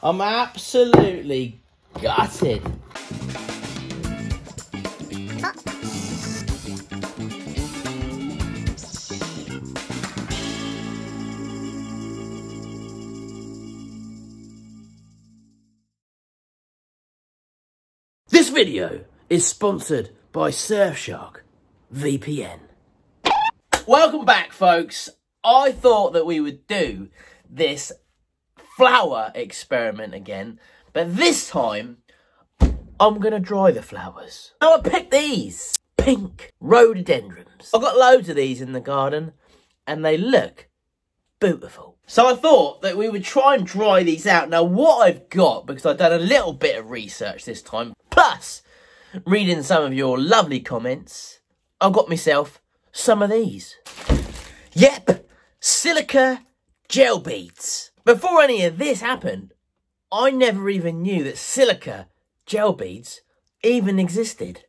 I'm absolutely gutted. This video is sponsored by Surfshark VPN. Welcome back, folks. I thought that we would do this flower experiment again, but this time I'm going to dry the flowers. Now I picked these pink rhododendrons. I've got loads of these in the garden and they look beautiful. So I thought that we would try and dry these out. Now what I've got, because I've done a little bit of research this time, plus reading some of your lovely comments, I've got myself some of these. Yep, silica gel beads. Before any of this happened, I never even knew that silica gel beads even existed.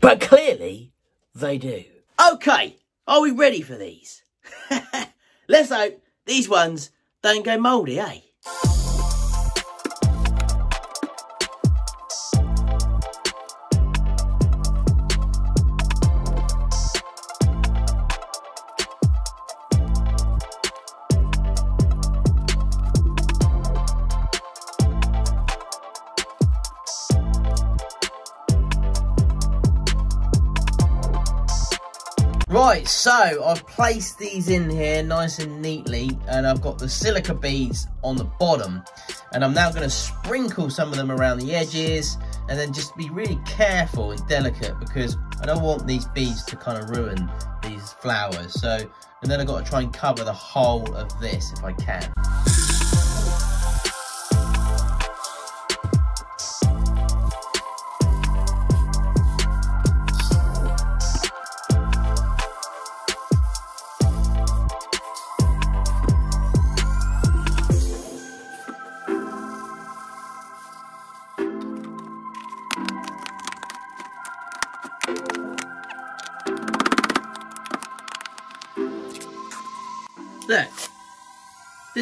But clearly, they do. Okay, are we ready for these? Let's hope these ones don't go mouldy, eh? Right, so I've placed these in here nice and neatly and I've got the silica beads on the bottom and I'm now going to sprinkle some of them around the edges and then just be really careful and delicate because I don't want these beads to kind of ruin these flowers. So, and then I've got to try and cover the whole of this if I can.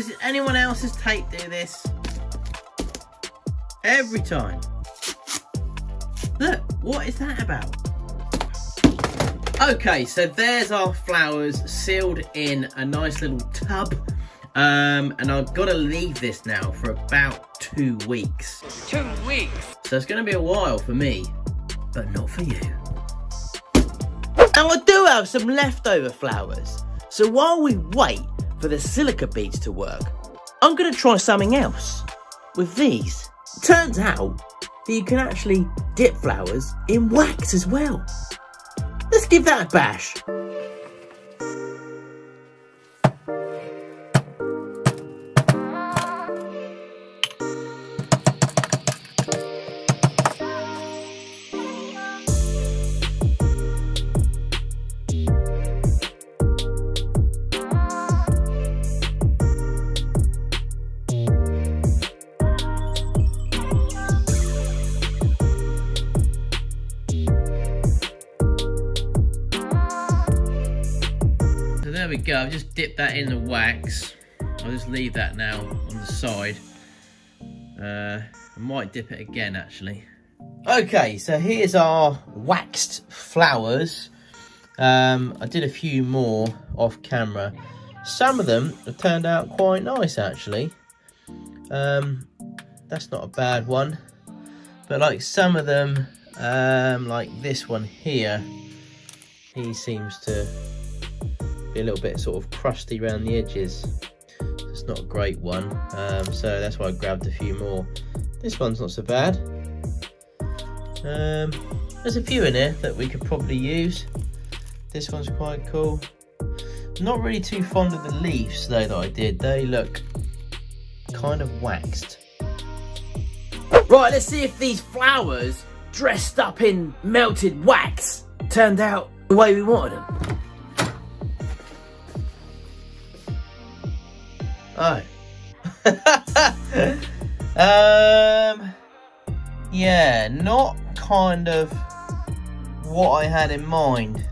Does anyone else's tape do this? Every time. Look, what is that about? Okay, so there's our flowers sealed in a nice little tub. Um, and I've got to leave this now for about two weeks. Two weeks? So it's going to be a while for me, but not for you. Now I do have some leftover flowers. So while we wait for the silica beads to work, I'm going to try something else with these. Turns out that you can actually dip flowers in wax as well. Let's give that a bash. There we go, I've just dipped that in the wax. I'll just leave that now on the side. Uh, I might dip it again actually. Okay, so here's our waxed flowers. Um, I did a few more off camera. Some of them have turned out quite nice actually. Um, that's not a bad one. But like some of them, um, like this one here, he seems to be a little bit sort of crusty around the edges. It's not a great one, um, so that's why I grabbed a few more. This one's not so bad. Um, there's a few in here that we could probably use. This one's quite cool. Not really too fond of the leaves though that I did. They look kind of waxed. Right, let's see if these flowers dressed up in melted wax turned out the way we wanted them. Oh. um. Yeah, not kind of what I had in mind.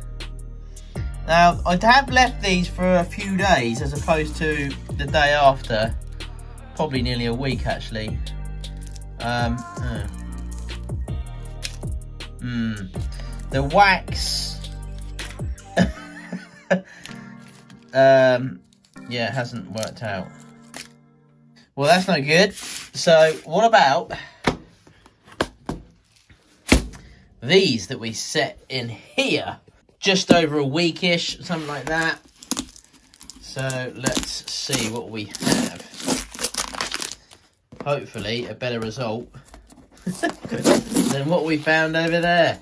Now, I have left these for a few days as opposed to the day after. probably nearly a week actually. Um, mm. The wax, um, yeah, it hasn't worked out. Well, that's not good. So what about these that we set in here? Just over a weekish, something like that. So let's see what we have. Hopefully a better result than what we found over there.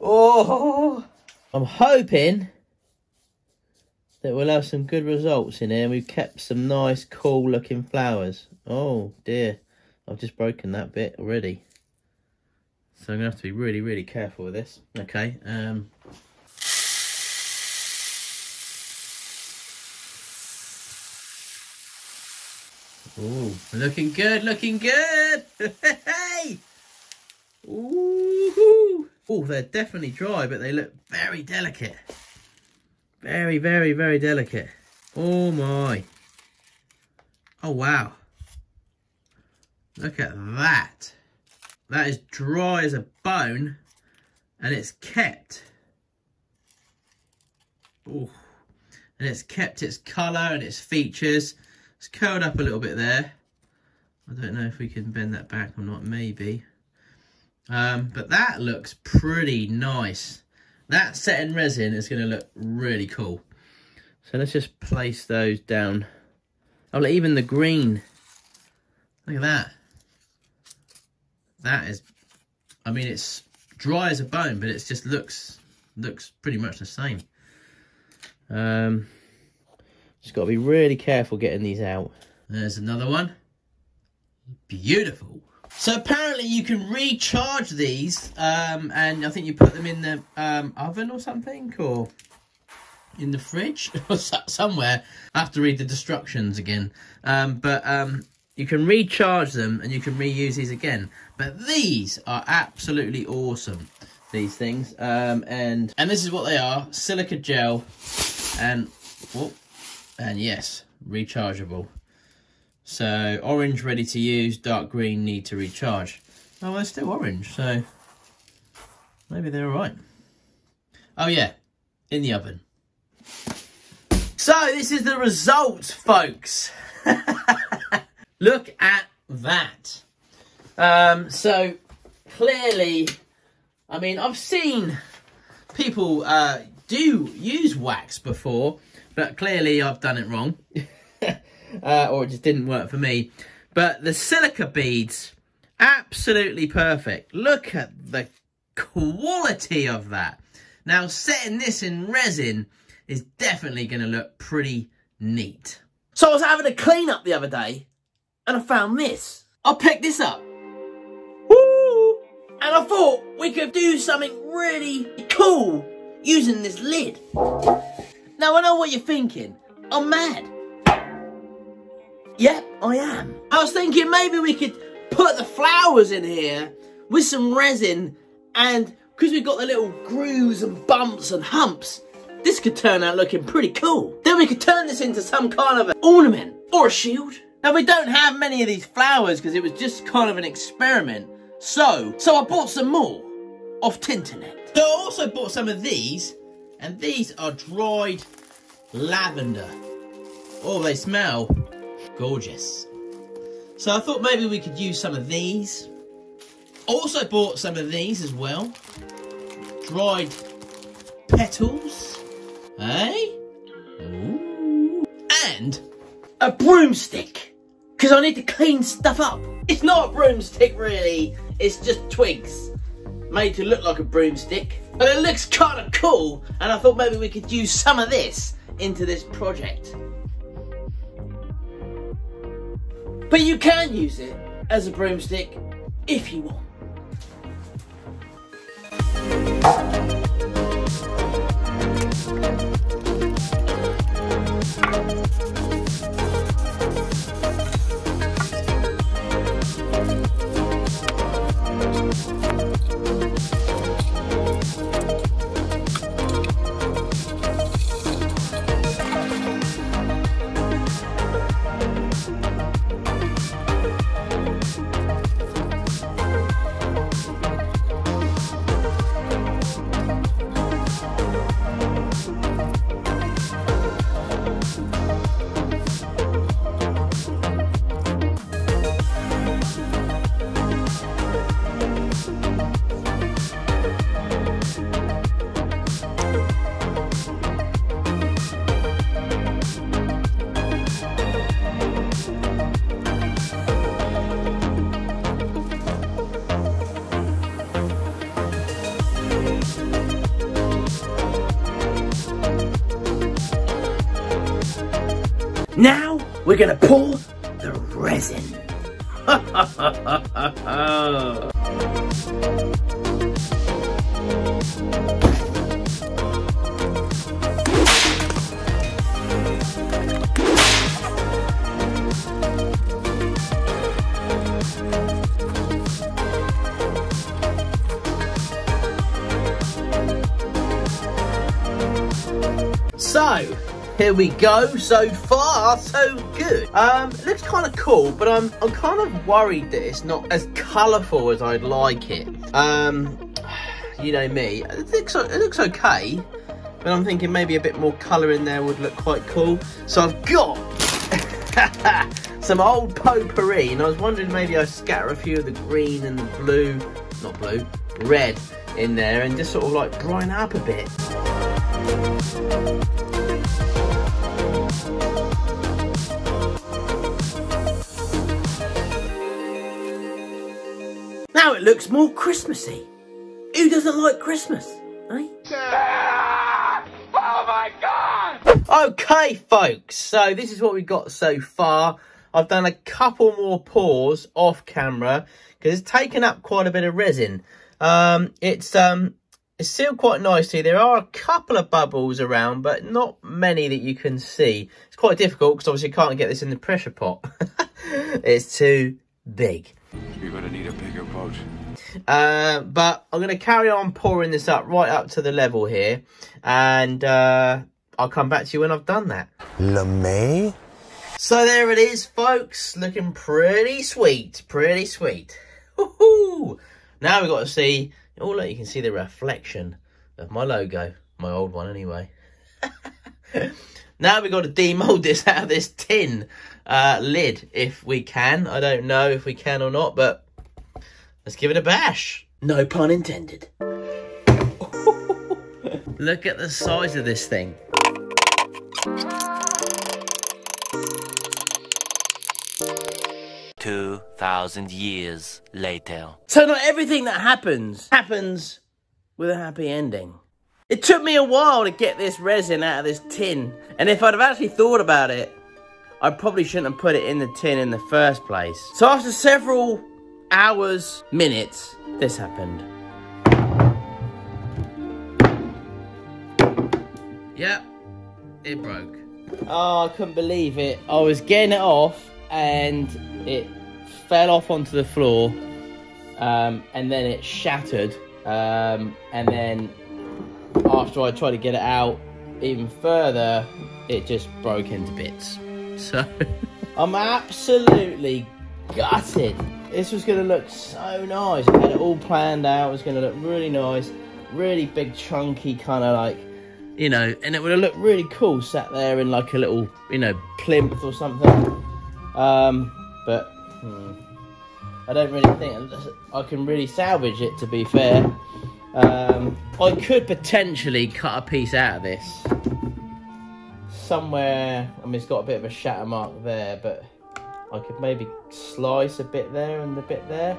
Oh, I'm hoping that we'll have some good results in here. We've kept some nice, cool looking flowers. Oh dear, I've just broken that bit already. So I'm gonna have to be really, really careful with this. Okay, um, Ooh, looking good, looking good. hey! Ooh, oh, they're definitely dry, but they look very delicate. Very, very, very delicate. Oh my. Oh wow. Look at that. That is dry as a bone and it's kept. Oh, and it's kept its colour and its features. It's curled up a little bit there. I don't know if we can bend that back or not, maybe. Um, but that looks pretty nice. That set in resin is going to look really cool. So let's just place those down. Oh, even the green. Look at that. That is, I mean, it's dry as a bone, but it just looks looks pretty much the same. Um, just got to be really careful getting these out. There's another one. Beautiful. So apparently you can recharge these, um, and I think you put them in the um, oven or something, or in the fridge or somewhere. I have to read the instructions again. Um, but um, you can recharge them and you can reuse these again. But these are absolutely awesome, these things. Um, and, and this is what they are, silica gel and, oh, and yes, rechargeable. So orange ready to use, dark green need to recharge. Oh, well, they're still orange, so maybe they're all right. Oh yeah, in the oven. So this is the result, folks. Look at that. Um, so clearly, I mean, I've seen people uh, do use wax before, but clearly I've done it wrong. uh, or it just didn't work for me. But the silica beads, absolutely perfect. Look at the quality of that. Now, setting this in resin is definitely going to look pretty neat. So I was having a clean up the other day and I found this. I picked this up. Woo! And I thought we could do something really cool using this lid. Now I know what you're thinking. I'm mad. Yep, I am. I was thinking maybe we could put the flowers in here with some resin and because we've got the little grooves and bumps and humps, this could turn out looking pretty cool. Then we could turn this into some kind of an ornament or a shield. Now we don't have many of these flowers because it was just kind of an experiment. So, so I bought some more off Tinternet. So I also bought some of these and these are dried lavender. Oh, they smell gorgeous. So I thought maybe we could use some of these. Also bought some of these as well. Dried petals. Eh? And a broomstick. Because I need to clean stuff up. It's not a broomstick really. It's just twigs. Made to look like a broomstick. But it looks kind of cool. And I thought maybe we could use some of this into this project. But you can use it as a broomstick if you want. We're gonna pour the here we go. So far, so good. Um, looks kind of cool, but I'm I'm kind of worried that it's not as colourful as I'd like it. Um, you know me. It looks it looks okay, but I'm thinking maybe a bit more colour in there would look quite cool. So I've got some old potpourri, and I was wondering maybe I scatter a few of the green and the blue, not blue, red in there, and just sort of like brighten up a bit. Now it looks more Christmassy. Who doesn't like Christmas? Eh? Ah! Oh my god! Okay, folks, so this is what we've got so far. I've done a couple more pours off camera because it's taken up quite a bit of resin. Um, it's um, it's sealed quite nicely. There are a couple of bubbles around, but not many that you can see. It's quite difficult because obviously you can't get this in the pressure pot. it's too big. You're gonna need a bigger boat. Uh, but I'm going to carry on pouring this up right up to the level here. And uh, I'll come back to you when I've done that. LeMay? So there it is, folks. Looking pretty sweet. Pretty sweet. Now we've got to see... Oh, look, you can see the reflection of my logo. My old one, anyway. now we've got to demold this out of this tin uh, lid, if we can. I don't know if we can or not, but let's give it a bash. No pun intended. Look at the size of this thing. Two thousand years later. So not everything that happens happens with a happy ending. It took me a while to get this resin out of this tin, and if I'd have actually thought about it, I probably shouldn't have put it in the tin in the first place. So after several hours, minutes, this happened. Yep, it broke. Oh, I couldn't believe it. I was getting it off and it fell off onto the floor um, and then it shattered. Um, and then after I tried to get it out even further, it just broke into bits. So I'm absolutely gutted. This was going to look so nice. I had it all planned out. It was going to look really nice. Really big, chunky, kind of like, you know, and it would have looked really cool sat there in like a little, you know, plinth or something. Um, but hmm, I don't really think I can really salvage it, to be fair. Um, I could potentially cut a piece out of this somewhere, I mean, it's got a bit of a shatter mark there, but I could maybe slice a bit there and a bit there.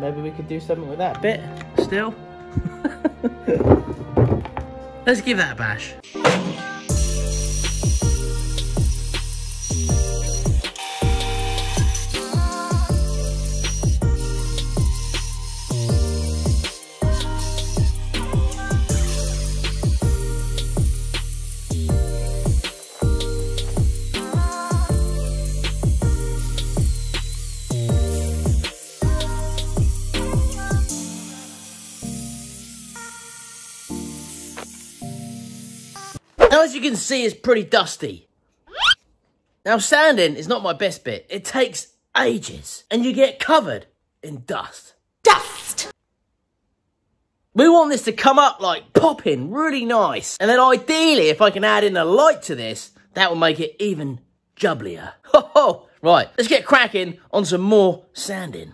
Maybe we could do something with that bit still. Let's give that a bash. Can see, it's pretty dusty. Now, sanding is not my best bit. It takes ages, and you get covered in dust. Dust! We want this to come up like popping, really nice. And then ideally, if I can add in a light to this, that will make it even jubblier. Ho ho! Right, let's get cracking on some more sanding.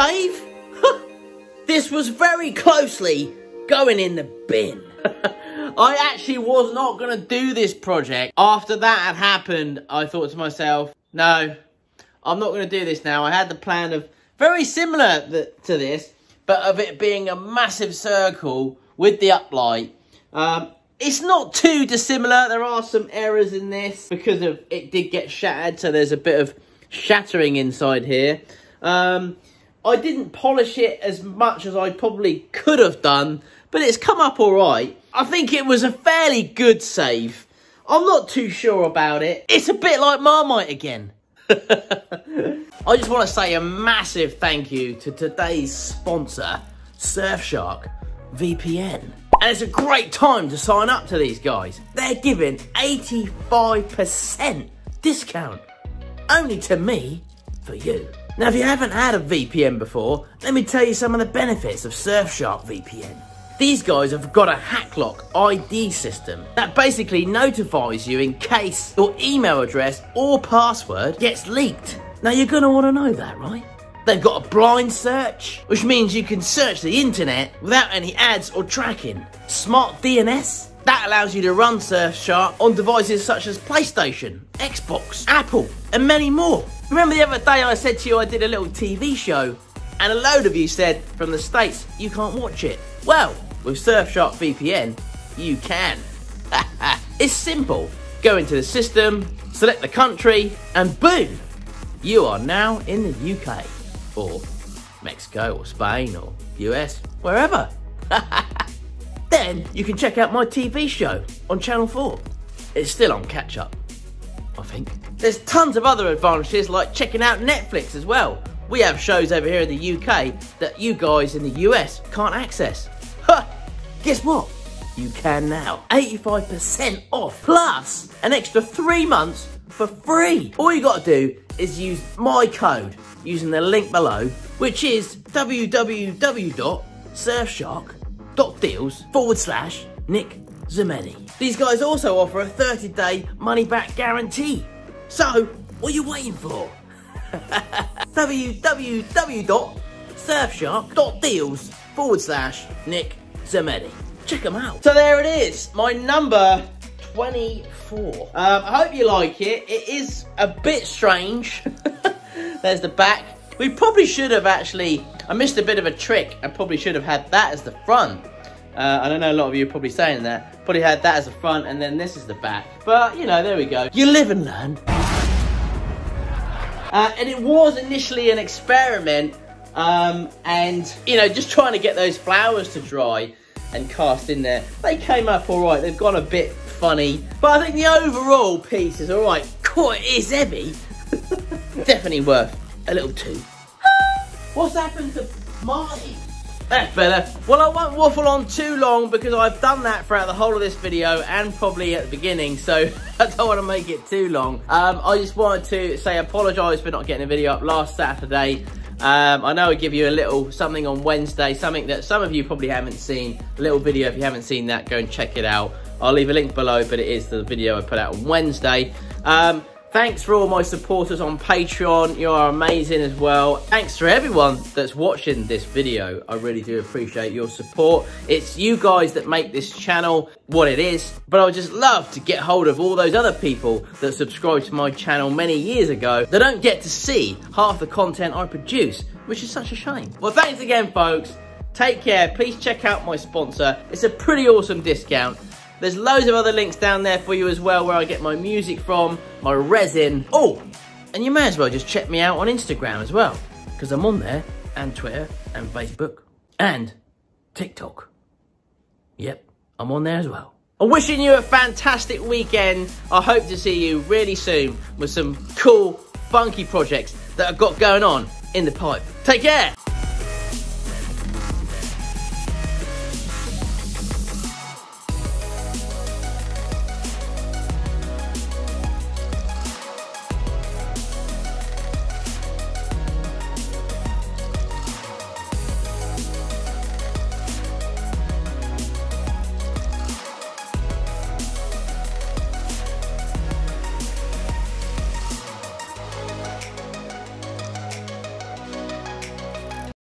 Save? this was very closely going in the bin. I actually was not going to do this project. After that had happened, I thought to myself, no, I'm not going to do this now. I had the plan of very similar to this, but of it being a massive circle with the uplight. Um, it's not too dissimilar. There are some errors in this because of it did get shattered, so there's a bit of shattering inside here. Um, I didn't polish it as much as I probably could have done, but it's come up all right. I think it was a fairly good save. I'm not too sure about it. It's a bit like Marmite again. I just want to say a massive thank you to today's sponsor, Surfshark VPN. And it's a great time to sign up to these guys. They're giving 85% discount. Only to me, for you. Now, if you haven't had a VPN before, let me tell you some of the benefits of Surfshark VPN. These guys have got a HackLock ID system that basically notifies you in case your email address or password gets leaked. Now, you're going to want to know that, right? They've got a blind search, which means you can search the internet without any ads or tracking. Smart DNS, that allows you to run Surfshark on devices such as PlayStation, Xbox, Apple, and many more. Remember the other day I said to you I did a little TV show, and a load of you said from the States you can't watch it. Well, with Surfshark VPN, you can. it's simple. Go into the system, select the country, and boom, you are now in the UK or Mexico or Spain or US, wherever. then you can check out my TV show on Channel 4. It's still on catch up, I think. There's tons of other advantages like checking out Netflix as well. We have shows over here in the UK that you guys in the US can't access. Ha! Guess what? You can now. 85% off plus an extra three months for free. All you got to do is use my code using the link below, which is www.surfshark.deals forward slash Nick Zammeti. These guys also offer a 30 day money back guarantee. So, what are you waiting for? www.surfshark.deals forward slash Nick Zammeti. Check them out. So there it is, my number 24. Um, I hope you like it. It is a bit strange. There's the back. We probably should have actually, I missed a bit of a trick. I probably should have had that as the front. Uh, I don't know, a lot of you are probably saying that. Probably had that as the front and then this is the back. But, you know, there we go. You live and learn. Uh, and it was initially an experiment Um, and, you know, just trying to get those flowers to dry and cast in there. They came up all right. They've gone a bit funny. But I think the overall piece is all right. Cool, it is heavy. Definitely worth a little two. What's happened to Marty? That's better. Well, I won't waffle on too long because I've done that throughout the whole of this video and probably at the beginning, so I don't want to make it too long. Um, I just wanted to say apologise for not getting a video up last Saturday. Um, I know I give you a little something on Wednesday, something that some of you probably haven't seen. A little video, if you haven't seen that, go and check it out. I'll leave a link below, but it is the video I put out on Wednesday. Um, Thanks for all my supporters on Patreon. You are amazing as well. Thanks for everyone that's watching this video. I really do appreciate your support. It's you guys that make this channel what it is. But I would just love to get hold of all those other people that subscribed to my channel many years ago that don't get to see half the content I produce, which is such a shame. Well, thanks again, folks. Take care. Please check out my sponsor. It's a pretty awesome discount. There's loads of other links down there for you as well where I get my music from, my resin. Oh, and you may as well just check me out on Instagram as well because I'm on there and Twitter and Facebook and TikTok. Yep, I'm on there as well. I'm wishing you a fantastic weekend. I hope to see you really soon with some cool, funky projects that I've got going on in the pipe. Take care.